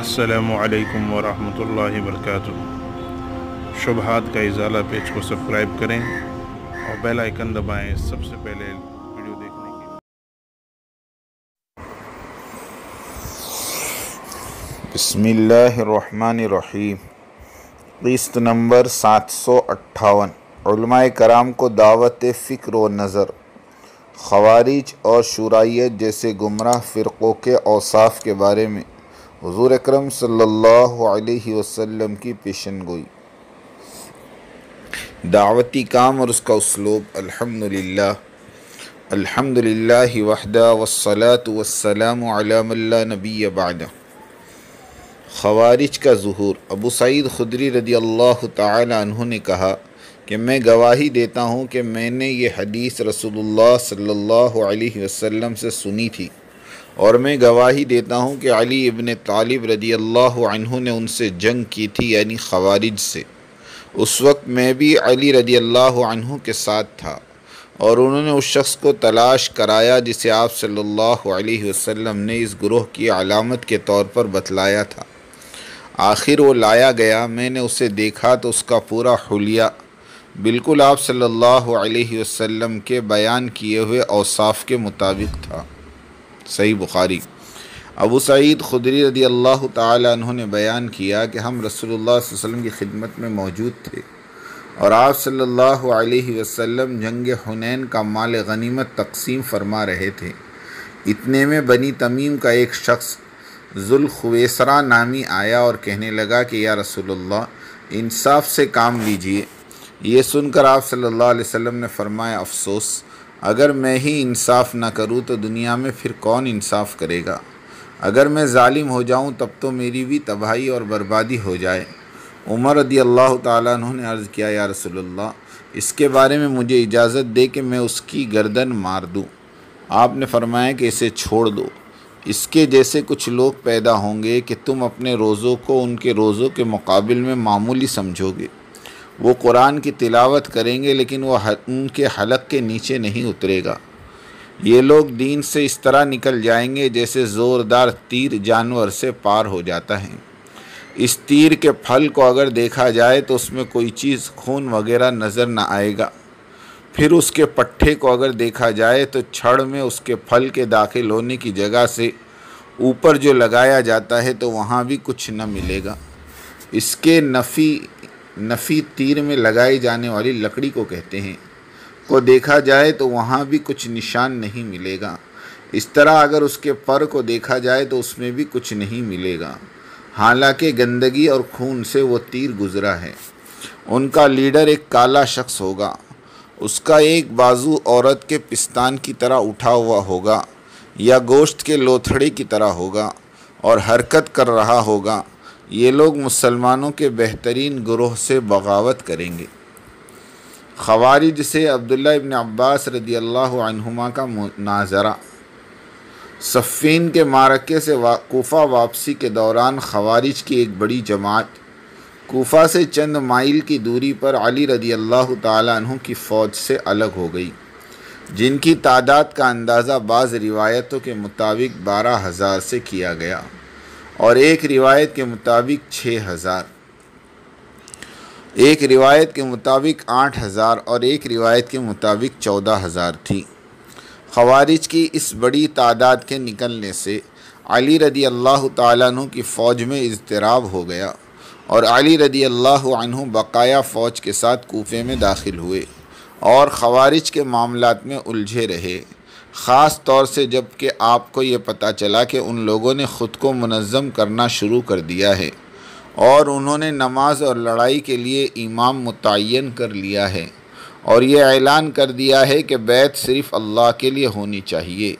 असलकम वरहमल वरक शुबहात का इजाला पेज को सब्सक्राइब करें और बेल आइकन दबाएँ सबसे पहले वीडियो देखने के बसमीम किस्त नंबर सात सौ अट्ठावन। कराम को दावत फ़िक्र व नज़र। खवारिज और शुराइत जैसे गुमराह फ़िरक़ों के औसाफ के बारे में। हजूर अक्रम वसल्लम की पेशन गोई दावती काम और उसका उसलूब अल्हम्दुलिल्लाह। अल्हम्दुलिल्लाह वहदा वस्सलात वस्सलाम अला मल्ला नबी बाद। खवारिज का ज़हूर, अबू सईद खुदरी रदी अल्लाह तु ने कहा कि मैं गवाही देता हूँ कि मैंने ये हदीस रसूलुल्लाह सल्लल्लाहु अलैहि वसल्लम से सुनी थी। और मैं गवाही देता हूँ कि अली इबन तालिब रदी अल्लाह ने उनसे जंग की थी, यानी खवारिज से। उस वक्त मैं भी अली रदी अल्लाह के साथ था और उन्होंने उस शख्स को तलाश कराया जिसे आप सल्लल्लाहु अलैहि वसल्लम ने इस ग्रोह की अलामत के तौर पर बतलाया था। आखिर वो लाया गया, मैंने उसे देखा तो उसका पूरा हुलिया बिल्कुल आप सल्लल्लाहु अलैहि वसल्लम के बयान किए हुए औसाफ के मुताबिक था। सही बुखारी। अबू सईद खुदरी रदी अल्लाह तु ने बयान किया कि हम रसूलुल्लाह वसम की खिदमत में मौजूद थे और आप सल्लल्लाहु अलैहि वसल्लम जंग हुनैन का माल गनीमत तकसीम फरमा रहे थे। इतने में बनी तमीम का एक शख्स जुल्खवेसरा नामी आया और कहने लगा कि, या रसोल्ला इंसाफ से काम लीजिए। ये सुनकर आप सल्लल्लाहु अलैहि वसल्लम ने फरमाया, अफसोस अगर मैं ही इंसाफ ना करूँ तो दुनिया में फिर कौन इंसाफ करेगा? अगर मैं ालिम हो जाऊँ, तब तो मेरी भी तबाही और बर्बादी हो जाए। उमर रदी अल्लाह तु ने अर्ज़ किया, या रसोल्ला इसके बारे में मुझे इजाज़त दे कि मैं उसकी गर्दन मार दूँ। आपने फरमाया कि इसे छोड़ दो। इसके जैसे कुछ लोग पैदा होंगे कि तुम अपने रोज़ों को उनके रोज़ों के मुकाबिल में मामूली समझोगे। वो कुरान की तिलावत करेंगे, लेकिन वो उनके हलक के नीचे नहीं उतरेगा। ये लोग दीन से इस तरह निकल जाएँगे जैसे ज़ोरदार तीर जानवर से पार हो जाता है। इस तीर के फल को अगर देखा जाए तो उसमें कोई चीज़ खून वगैरह नज़र ना आएगा। फिर उसके पट्टे को अगर देखा जाए तो छड़ में उसके फल के दाखिल होने की जगह से ऊपर जो लगाया जाता है तो वहाँ भी कुछ न मिलेगा। इसके नफ़ी नफ़ी तीर में लगाई जाने वाली लकड़ी को कहते हैं। को देखा जाए तो वहाँ भी कुछ निशान नहीं मिलेगा। इस तरह अगर उसके पर को देखा जाए तो उसमें भी कुछ नहीं मिलेगा। हालाँकि गंदगी और खून से वो तीर गुज़रा है। उनका लीडर एक काला शख्स होगा। उसका एक बाजू औरत के पिस्तान की तरह उठा हुआ होगा या गोश्त के लोथड़े की तरह होगा और हरकत कर रहा होगा। ये लोग मुसलमानों के बेहतरीन ग्रोह से बगावत करेंगे। खवारिज से अब्दुल्ला इबन अब्बास रदी अल्लाह अनहुमा का नाजरा। सफ़ीन के मारके से वा, कोफ़ा वापसी के दौरान खवारिज की एक बड़ी जमात कोफ़ा से चंद माइल की दूरी पर अली रदी अल्लाह तु की फ़ौज से अलग हो गई जिनकी तादाद का अंदाज़ा बाज़ रिवायतों के मुताबिक बारह हज़ार से किया गया। और एक रिवायत के मुताबिक छः हज़ार। एक रिवायत के मुताबिक आठ हज़ार और एक रिवायत के मुताबिक चौदह हज़ार थी। खवारिज की इस बड़ी तादाद के निकलने से अली रदी अल्लाह तु की फ़ौज में इजतराब हो गया और अली रदी अल्लाह बकाया फ़ौज के साथ कूफे में दाखिल हुए और ख़वारिज के मामला में उलझे रहे। ख़ास तौर से जब कि आपको ये पता चला कि उन लोगों ने ख़ुद को मनज़म करना शुरू कर दिया है और उन्होंने नमाज़ और लड़ाई के लिए इमाम मुतन कर लिया है और ये ऐलान कर दिया है कि बैत सिर्फ़ अल्लाह के लिए होनी चाहिए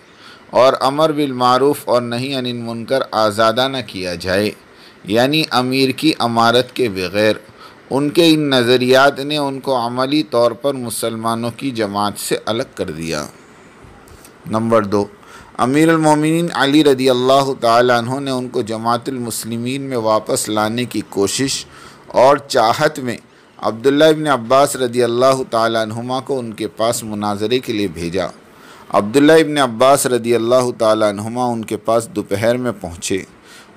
और अमर बिलमारूफ़ और नहीं अनिल मुनकर आज़ादा न किया जाए, यानी अमीर की अमारत के बग़ैर। उनके इन नज़रियात ने उनको अमली तौर पर मुसलमानों की जमात से अलग कर दिया। नंबर दो। अमीर अमीरमिन अली रदी अल्लाह तु ने उनको जमातमसलिमिन में वापस लाने की कोशिश और चाहत में अब्दुल्ला इबन अब्बास रदी अल्लाह तुमा को उनके पास मुनाजरे के लिए भेजा। अब्दुल्ला इबन अब्बास रदी अल्लाह तुमा उनके पास दोपहर में पहुँचे।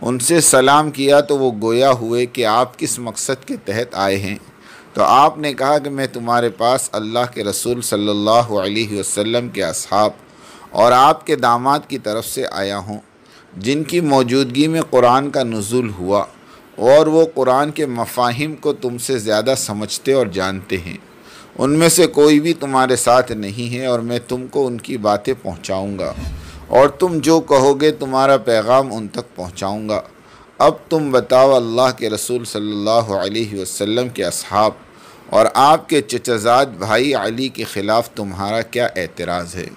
उनसे सलाम किया तो वो गोया हुए कि आप किस मकसद के तहत आए हैं? तो आपने कहा कि मैं तुम्हारे पास अल्लाह के रसूल सल्लल्लाहु अलैहि वसल्लम के असहाब और आपके दामाद की तरफ़ से आया हूँ। जिनकी मौजूदगी में कुरान का नज़ुल हुआ और वो कुरान के मफाहिम को तुमसे ज़्यादा समझते और जानते हैं। उनमें से कोई भी तुम्हारे साथ नहीं है और मैं तुमको उनकी बातें पहुँचाऊँगा और तुम जो कहोगे तुम्हारा पैगाम उन तक पहुँचाऊँगा। अब तुम बताओ अल्लाह के रसूल सल्लल्लाहु अलैहि वसल्लम के असहाब और आपके चचजाद भाई अली के ख़िलाफ़ तुम्हारा क्या एतराज़ है?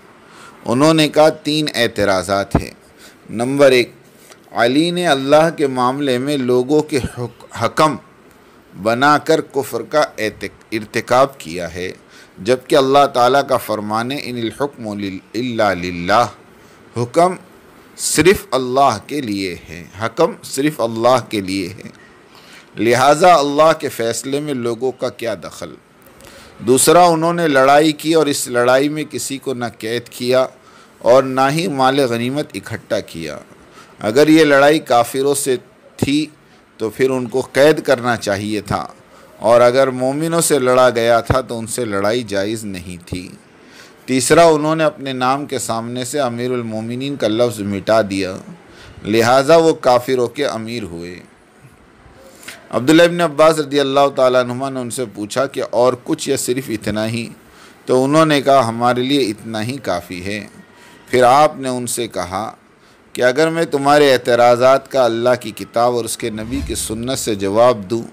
उन्होंने कहा, तीन एतराज़ात हैं। नंबर एक, अली ने अल्लाह के मामले में लोगों के हकम बनाकर कुफर का इरतकब किया है, जबकि अल्लाह ताला का फरमान इनहुक्म हुक्म सिर्फ़ अल्लाह के लिए है, हकम सिर्फ़ अल्लाह के लिए है। लिहाजा अल्लाह के फ़ैसले में लोगों का क्या दखल? दूसरा, उन्होंने लड़ाई की और इस लड़ाई में किसी को न कैद किया और ना ही माल गनीमत इकट्ठा किया। अगर ये लड़ाई काफिरों से थी तो फिर उनको कैद करना चाहिए था। और अगर मोमिनों से लड़ा गया था तो उनसे लड़ाई जायज़ नहीं थी। तीसरा, उन्होंने अपने नाम के सामने से अमीरमिन का लफ्ज़ मिटा दिया। लिहाजा वो काफिरों के अमीर हुए। अब्दुल्ला इब्न अब्बास रदी अल्लाह तुमा ने उनसे पूछा कि और कुछ या सिर्फ़ इतना ही? तो उन्होंने कहा, हमारे लिए इतना ही काफ़ी है। फिर आपने उनसे कहा कि अगर मैं तुम्हारे एतराज़ात का अल्लाह की किताब और उसके नबी की सुन्नत से जवाब दूँ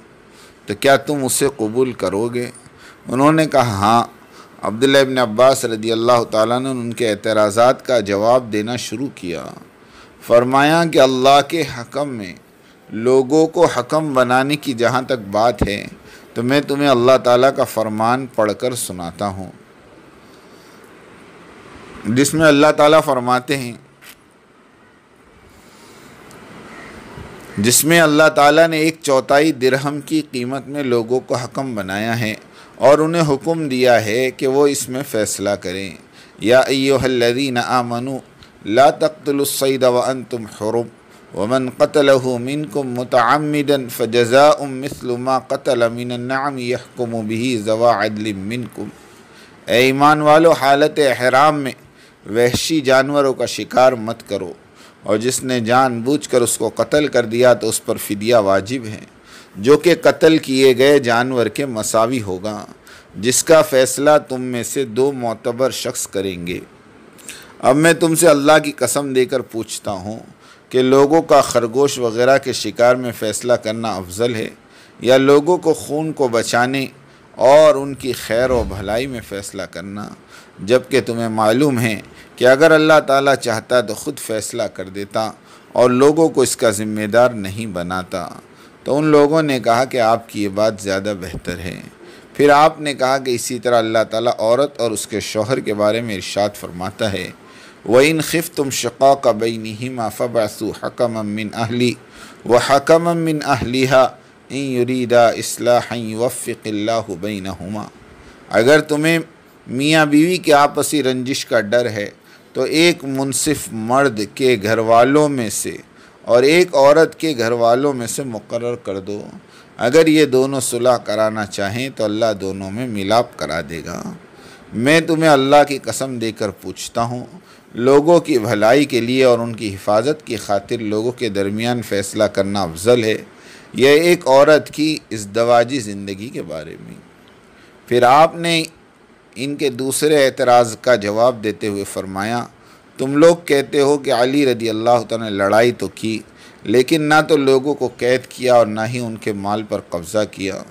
तो क्या तुम उसे कबूल करोगे? उन्होंने कहा हाँ। अब्दुल्ला इब्न अब्बास रदी अल्लाह ताला का जवाब देना शुरू किया। फरमाया कि अल्लाह के हकम में लोगों को हकम बनाने की जहाँ तक बात है तो मैं तुम्हें अल्लाह ताला का फरमान पढ़कर सुनाता हूँ। जिसमें अल्लाह ताला फरमाते हैं। जिसमें अल्लाह ताला ने एक चौथाई दिरहम की कीमत में लोगों को हकम बनाया है और उन्हें हुक्म दिया है कि वो इसमें फ़ैसला करें। या अयोहल्लिन आमनु, ला तख्तलसैद वन तुम हरूम वमन कतल मिनकुम मुतमदन फ़जा मिसलमा कतल मिननाम यहकुम बिही जवा अदल मिनकुम ईमान वालो हालत हराम में वहशी जानवरों का शिकार मत करो और जिसने जानबूझकर उसको कत्ल कर दिया तो उस पर फिदिया वाजिब है। जो कि कत्ल किए गए जानवर के मसावी होगा, जिसका फ़ैसला तुम में से दो मोतबर शख्स करेंगे। अब मैं तुमसे अल्लाह की कसम देकर पूछता हूँ कि लोगों का खरगोश वगैरह के शिकार में फ़ैसला करना अफजल है या लोगों को खून को बचाने और उनकी खैर व भलाई में फ़ैसला करना, जबकि तुम्हें मालूम है कि अगर अल्लाह ताला चाहता तो ख़ुद फ़ैसला कर देता और लोगों को इसका ज़िम्मेदार नहीं बनाता। तो उन लोगों ने कहा कि आपकी ये बात ज़्यादा बेहतर है। फिर आपने कहा कि इसी तरह अल्लाह ताला औरत और उसके शोहर के बारे में इरशाद फरमाता है। व इन खिफ तुम शक़ा का बई नहीं माफ़ा फ़बासु हकम मिन अहली, व हकम मिन अहलिहा युरीदा इसलाह वफ़िल्ला बैनहुमा अगर तुम्हें मियाँ बीवी के आपसी रंजिश का डर है तो एक मुनसिफ मर्द के घर वालों में से और एक औरत के घर वालों में से मुकर कर दो। अगर ये दोनों सुलह कराना चाहें तो अल्लाह दोनों में मिलाप करा देगा। मैं तुम्हें अल्लाह की कसम देकर पूछता हूँ, लोगों की भलाई के लिए और उनकी हिफाजत की खातिर लोगों के दरमियान फ़ैसला करना अफजल है। यह एक औरत की इस दवाजी ज़िंदगी के बारे में। फिर आपने इनके दूसरे एतराज़ का जवाब देते हुए फरमाया, तुम लोग कहते हो कि अली रदी अल्लाह ने लड़ाई तो की, लेकिन ना तो लोगों को कैद किया और ना ही उनके माल पर कब्ज़ा किया।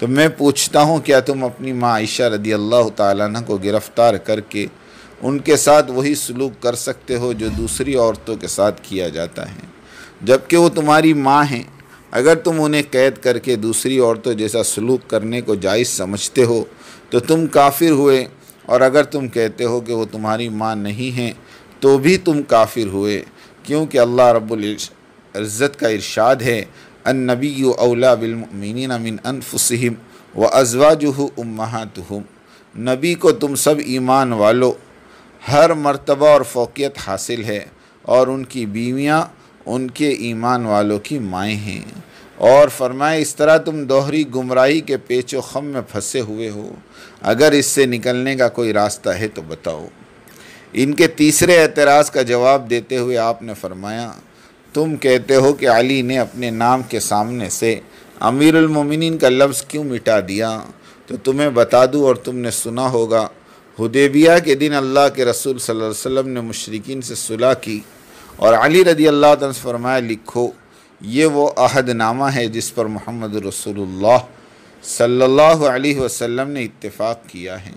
तो मैं पूछता हूँ, क्या तुम अपनी माँ आयशा रदी अल्लाह ताला को गिरफ़्तार करके उनके साथ वही सलूक कर सकते हो जो दूसरी औरतों के साथ किया जाता है? जबकि वो तुम्हारी माँ हैं अगर तुम उन्हें कैद करके दूसरी औरतों जैसा सलूक करने को जायज़ समझते हो तो तुम काफिर हुए। और अगर तुम कहते हो कि वो तुम्हारी माँ नहीं हैं तो भी तुम काफिर हुए, क्योंकि अल्लाह रब्बुल इज़्ज़त का इरशाद है। अन नबी अवला बिलमिन मिन अनफुसहिम व अजवाजुहु उम्महातुहुम। नबी को तुम सब ईमान वालो। हर मर्तबा और फ़ोकियत हासिल है, और उनकी बीवियाँ उनके ईमान वालों की माएँ हैं। और फरमाए, इस तरह तुम दोहरी गुमराही के पेचो खम में फंसे हुए हो। अगर इससे निकलने का कोई रास्ता है तो बताओ। इनके तीसरे एतराज़ का जवाब देते हुए आपने फरमाया, तुम कहते हो कि अली ने अपने नाम के सामने से अमीरमिन का लफ्ज़ क्यों मिटा दिया? तो तुम्हें बता दूँ और तुमने सुना होगा, हुदेबिया के दिन अल्लाह के रसूल सल्लल्लाहु अलैहि वसल्लम ने मुशरकिन से सुलह की। और अली रदी अल्लाह फरमाया, लिखो, ये वो अहदनामा है जिस पर मोहम्मद रसूलुल्लाह सल्लल्लाहु अलैहि वसल्लम ने इत्तेफाक किया है।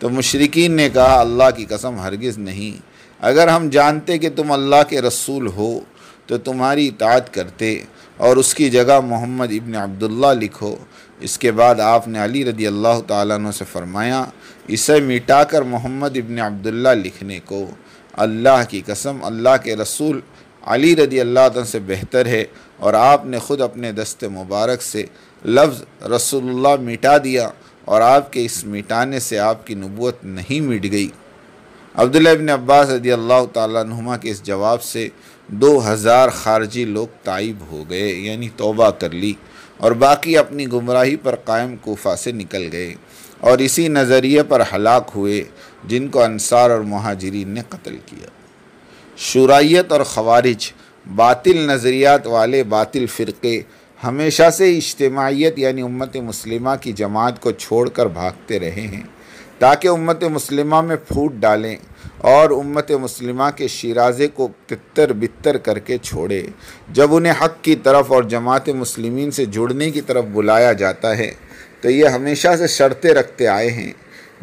तो मुशरकिन ने कहा, अल्लाह की कसम हरगिज़ नहीं। अगर हम जानते कि तुम अल्लाह के रसूल हो तो तुम्हारी इतात करते और उसकी जगह मोहम्मद इब्न अब्दुल्ला लिखो। इसके बाद आपने अली रदी अल्लाह तु से फरमाया, इसे मिटाकर मोहम्मद इब्न अब्दुल्ला लिखने को। अल्लाह की कसम, अल्लाह के रसूल अली रदी अल्लाह से बेहतर है और आपने ख़ुद अपने दस्त मुबारक से लफ्ज़ रसूलुल्लाह मिटा दिया और आपके इस मिटाने से आपकी नबूत नहीं मिट गई। अब्दुल्ला अब्बास रदी अल्लाह तुमा के इस जवाब से दो हज़ार खारजी लोग ताइब हो गए, यानी तोबा कर ली और बाकी अपनी गुमराही पर कायम कोफा से निकल गए। और इसी नज़रिए पर हलाक हुए, जिनको अनसार और महाजरीन ने कत्ल किया। शुराइत और ख़वारिज, बातिल नज़रियात वाले बातिल फ़िरक़े, हमेशा से इज्तमाहीत यानी उम्मत मुस्लिमा की जमात को छोड़कर भागते रहे हैं, ताकि उम्मत मुस्लिमा में फूट डालें और उम्मत मुस्लिमा के शिराजे को तितर बितर करके छोड़े। जब उन्हें हक़ की तरफ़ और जमात मुस्लिमीन से जुड़ने की तरफ़ बुलाया जाता है तो ये हमेशा से शर्तें रखते आए हैं।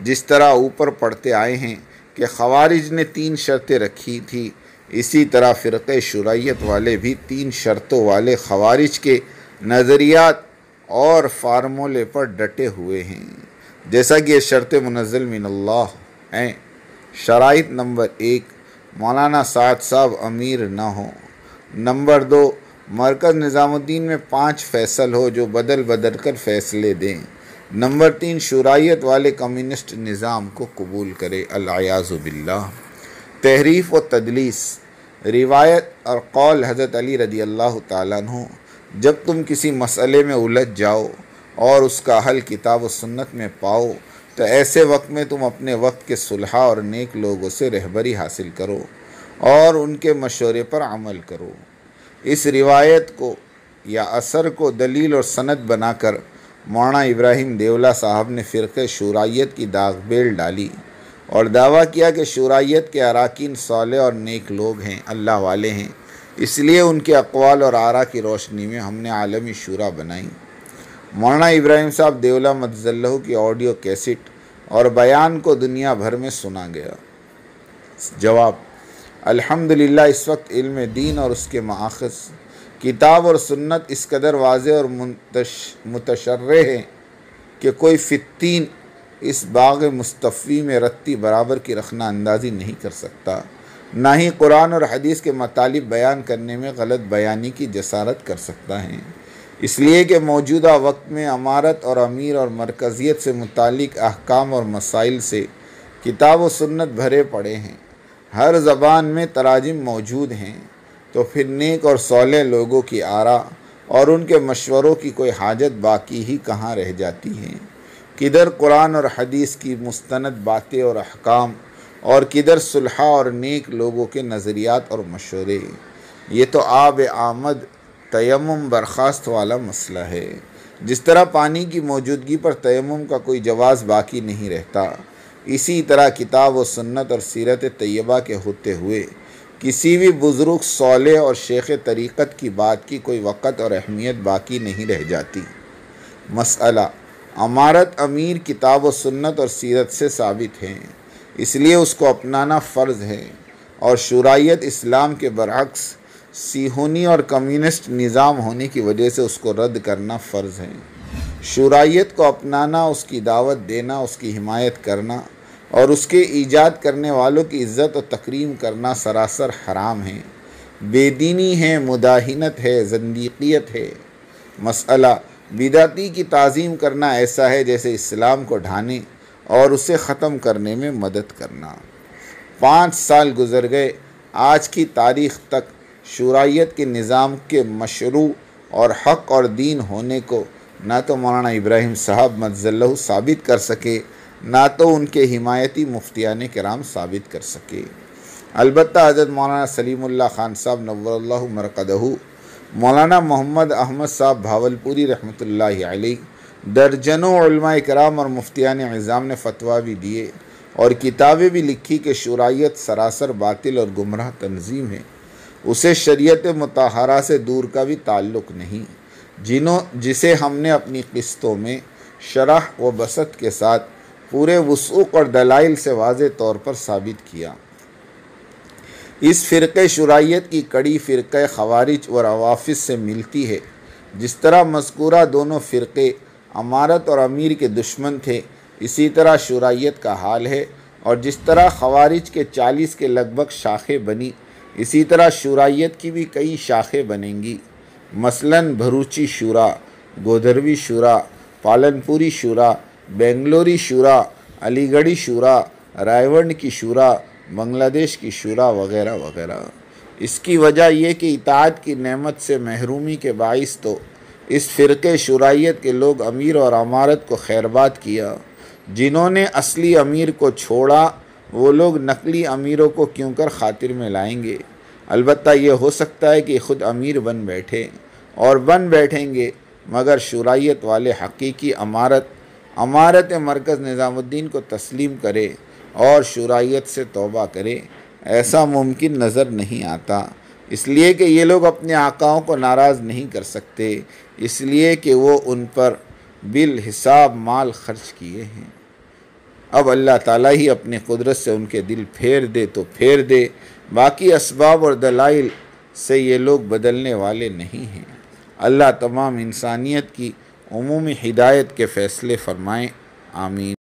जिस तरह ऊपर पढ़ते आए हैं कि खवारिज ने तीन शर्तें रखी थी, इसी तरह फ़िरक़ शुराइत वाले भी तीन शर्तों वाले खवारिज के नज़रियात और फार्मूले पर डटे हुए हैं। जैसा कि ये शर्त मुनज़ल मिनल्ला हैं। शराइत नंबर एक, मौलाना साद साहब अमीर ना हो। नंबर दो मरकज़ निज़ामुद्दीन में पाँच फ़ैसल हो जो बदल बदल कर फ़ैसले दें। नंबर तीन शुराइत वाले कम्युनिस्ट निज़ाम को कबूल करे। अलायाज़ुबिल्ला तहरीफ़ व तदलीस। रिवायत और कौल हज़रत अली रदी अल्लाह तु जब तुम किसी मसले में उलझ जाओ और उसका हल किताब व सुन्नत में पाओ तो ऐसे वक्त में तुम अपने वक्त के सुलह और नेक लोगों से रहबरी हासिल करो और उनके मशवरे पर अमल करो। इस रिवायत को या असर को दलील और सनद बनाकर मौना इब्राहिम देवला साहब ने फ़िरक़ शुराइत की दागबेल डाली और दावा किया कि शुराइत के अरकान साले और नेक लोग हैं, अल्लाह वाले हैं। इसलिए उनके अकवाल और आरा की रोशनी में हमने आलमी शुरा बनाई। मौलाना इब्राहिम साहब देवला मदल्लू की ऑडियो कैसेट और बयान को दुनिया भर में सुना गया। जवाब अल्हम्दुलिल्लाह, इस वक्त इल्म दीन और उसके माखज़ किताब और सुन्नत इस कदर वाज और मुतशर हैं कि कोई फ़ितीन इस बाग मुस्तफ़ी में रत्ती बराबर की रखना अंदाजी नहीं कर सकता। ना ही कुरान और हदीस के मतालिब बयान करने में गलत बयानी की जसारत कर सकता है। इसलिए कि मौजूदा वक्त में अमारत और अमीर और मरकज़ियत से मुतक अहकाम और मसाइल से किताब व सुन्नत भरे पड़े हैं। हर ज़बान में तराजिम मौजूद हैं। तो फिर नेक और सौले लोगों की आरा और उनके मशवरों की कोई हाजत बाकी ही कहाँ रह जाती है? किधर कुरान और हदीस की मुस्तनद बातें और अहकाम और किधर सुलह और नेक लोगों के नज़रियात और मशवरे? ये तो आब आमद तयम बर्खास्त वाला मसला है। जिस तरह पानी की मौजूदगी पर तयम का कोई जवाज़ बाकी नहीं रहता इसी तरह किताब व सुन्नत और सीरत तय्यबा के होते हुए, किसी भी बुज़ुर्ग, सौले और शेख तरीक़त की बात की कोई वक़्त और अहमियत बाकी नहीं रह जाती। मसला अमारत अमीर किताब व सुन्नत और सीरत से साबित हैं, इसलिए उसको अपनाना फ़र्ज़ है। और शुराइत इस्लाम के बरक्स सीहोनी और कम्युनिस्ट निज़ाम होने की वजह से उसको रद्द करना फ़र्ज़ है। शुराइत को अपनाना, उसकी दावत देना, उसकी हिमायत करना और उसके ईजाद करने वालों की इज़्ज़त और तकरीम करना सरासर हराम है। बेदीनी है, मुदाहिनत है जंदीकियत है। मसला बिदाती की तज़ीम करना ऐसा है जैसे इस्लाम को ढाने और उसे ख़त्म करने में मदद करना। पाँच साल गुजर गए, आज की तारीख़ तक शुराइत के निज़ाम के मशरू और हक़ और दीन होने को ना तो मौलाना इब्राहिम साहब मज्जल्लू साबित कर सके ना तो उनके हिमायती मुफ्तियान कराम साबित कर सके। अलबत् हज़रत मौलाना सलीमुल्लाह ख़ान साहब नवर मरकदहू, मौलाना मोहम्मद अहमद साहब भावलपुरी अलैह, दर्जनों कराम और मुफ्तियान निज़ाम ने फतवा भी दिए और किताबें भी लिखी कि शुराइत सरासर, बातिल और गुमराह तंजीम है। उसे शरीयत मतहरा से दूर का भी ताल्लुक़ नहीं। जिन्हों जिसे हमने अपनी किस्तों में शरह व बसत के साथ पूरे वसूक और दलाइल से वाज तौर पर साबित किया। इस फ़िरक़ शुराइत की कड़ी फ़िरक़ खवारिज और अवाफिस से मिलती है, जिस तरह मस्कूरा दोनों फ़िरक़े अमारत और अमीर के दुश्मन थे, इसी तरह शुराइत का हाल है, और जिस तरह खवारिज के चालीस के लगभग शाखें बनी, इसी तरह शुराइत की भी कई शाखें बनेंगी। मसलन भरूची शुरा, गोधरवी शुरा, पालनपुरी शुरा बेंगलोरी शुरा, अलीगढ़ी शुरा रायवंड की शुरा, बांग्लादेश की शुरा वगैरह वगैरह। इसकी वजह यह कि इतात की नेमत से महरूमी के बाइस तो इस फ़िरक़े शुराइत के लोग अमीर और अमारत को खैरबाद किया। जिन्होंने असली अमीर को छोड़ा, वो लोग नकली अमीरों को क्यों कर खातिर में लाएँगे? अलबत्त ये हो सकता है कि ख़ुद अमीर बन बैठे और बन बैठेंगे, मगर शुराइत वाले हकीकी अमारत अमारत मरकज़ निज़ामुद्दीन को तस्लीम करे और शुराइत से तोबा करे, ऐसा मुमकिन नज़र नहीं आता। इसलिए कि ये लोग अपने आकाओं को नाराज़ नहीं कर सकते, इसलिए कि वो उन पर बिल हिसाब माल खर्च किए हैं। अब अल्लाह ताला ही अपनी कुदरत से उनके दिल फेर दे तो फेर दे, बाकी इसबाब और दलाइल से ये लोग बदलने वाले नहीं हैं। अल्लाह तमाम इंसानियत की अमूमी हिदायत के फ़ैसले फ़रमाएँ आमीन।